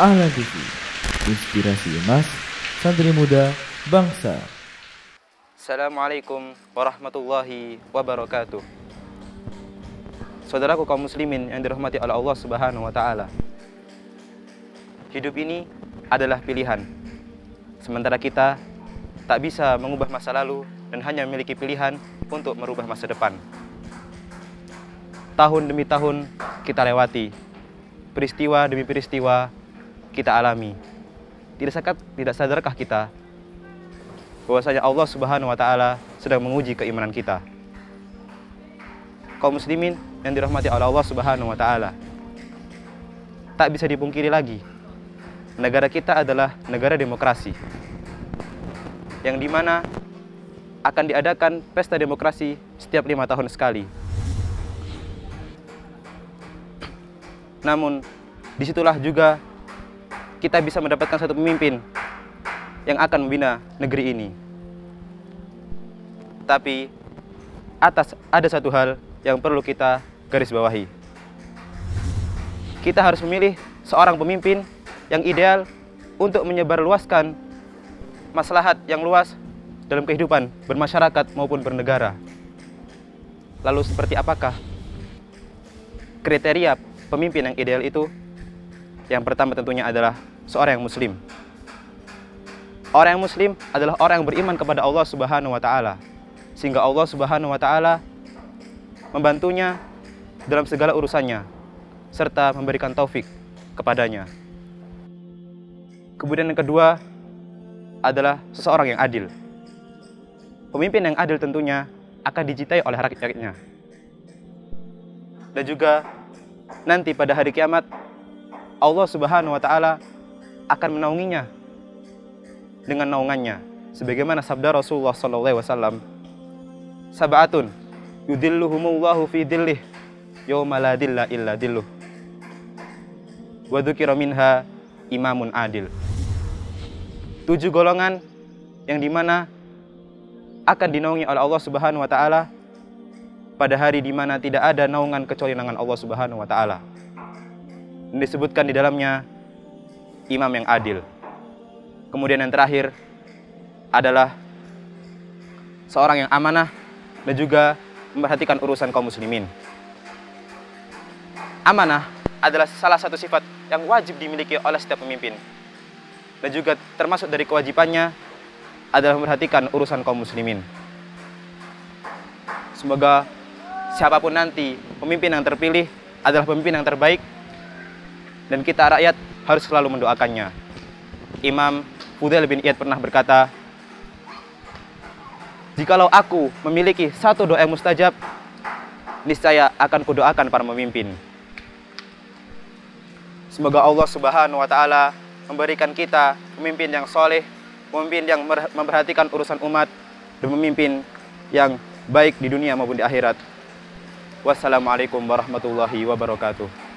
Ahlan TV, inspirasi emas, santri muda, bangsa. Assalamualaikum warahmatullahi wabarakatuh. Saudaraku kaum muslimin yang dirahmati oleh Allah Subhanahu wa taala. Hidup ini adalah pilihan. Sementara kita tak bisa mengubah masa lalu dan hanya memiliki pilihan untuk merubah masa depan. Tahun demi tahun kita lewati, peristiwa demi peristiwa kita alami. Tidak sakat, tidak sadarkah kita bahwasanya Allah Subhanahu wa taala sedang menguji keimanan kita. Kaum muslimin yang dirahmati oleh Allah Subhanahu wa taala. Tak bisa dipungkiri lagi. Negara kita adalah negara demokrasi. Yang di mana akan diadakan pesta demokrasi setiap lima tahun sekali. Namun, di situlah juga kita bisa mendapatkan satu pemimpin yang akan membina negeri ini. Tapi, atas ada satu hal yang perlu kita garis bawahi. Kita harus memilih seorang pemimpin yang ideal untuk menyebarluaskan maslahat yang luas dalam kehidupan bermasyarakat maupun bernegara. Lalu seperti apakah kriteria pemimpin yang ideal itu? Yang pertama tentunya adalah seorang yang muslim. Orang yang muslim adalah orang yang beriman kepada Allah Subhanahu wa taala. Sehingga Allah Subhanahu wa taala membantunya dalam segala urusannya serta memberikan taufik kepadanya. Kemudian yang kedua adalah seseorang yang adil. Pemimpin yang adil tentunya akan dicintai oleh rakyatnya. Dan juga nanti pada hari kiamat Allah Subhanahu wa taala akan menaunginya dengan naungannya sebagaimana sabda Rasulullah sallallahu alaihi wasallam sab'atun yudilluhumullahu fi dillih yauma la dilla illa dilluh wa dzukira minha imamun adil tujuh golongan yang di mana akan dinaungi oleh Allah Subhanahu wa taala pada hari di mana tidak ada naungan kecuali naungan Allah Subhanahu wa taala. Disebutkan di dalamnya imam yang adil. Kemudian yang terakhir adalah seorang yang amanah dan juga memperhatikan urusan kaum muslimin. Amanah adalah salah satu sifat yang wajib dimiliki oleh setiap pemimpin. Dan juga termasuk dari kewajibannya adalah memperhatikan urusan kaum muslimin. Semoga siapa pun nanti pemimpin yang terpilih adalah pemimpin yang terbaik dan kita rakyat harus selalu mendoakannya. Imam Fudail bin Iyad pernah berkata, Jikalau aku memiliki satu doa yang mustajab, niscaya akan kudoakan para pemimpin. Semoga Allah Subhanahu wa taala memberikan kita pemimpin yang soleh, pemimpin yang memperhatikan urusan umat, dan pemimpin yang baik di dunia maupun di akhirat. Wassalamualaikum warahmatullahi wabarakatuh.